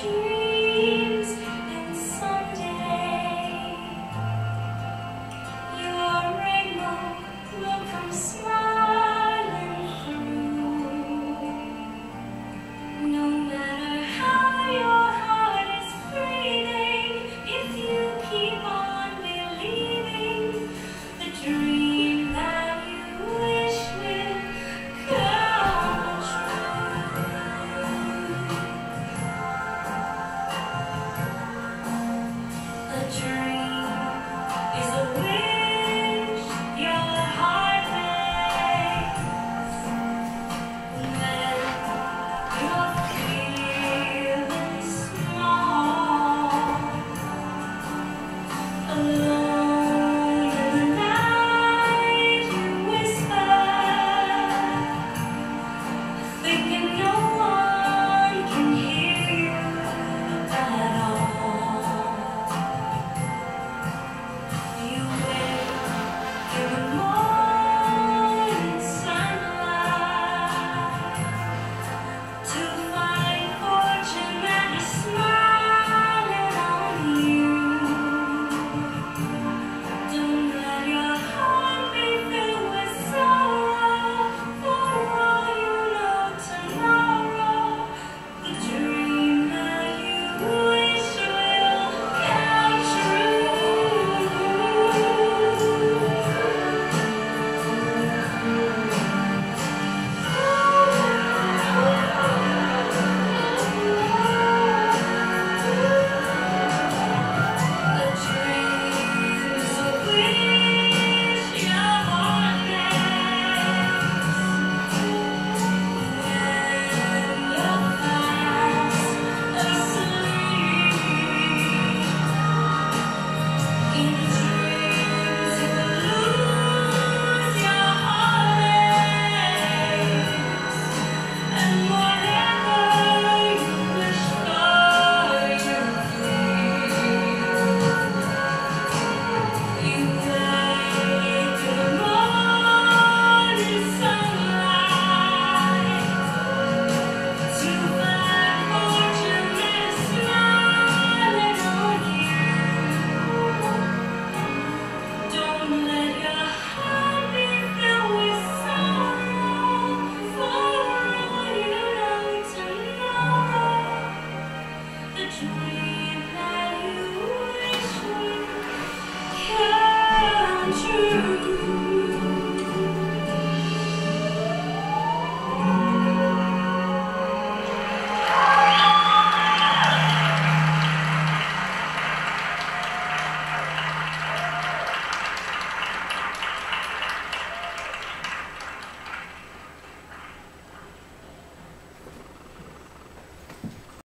dream.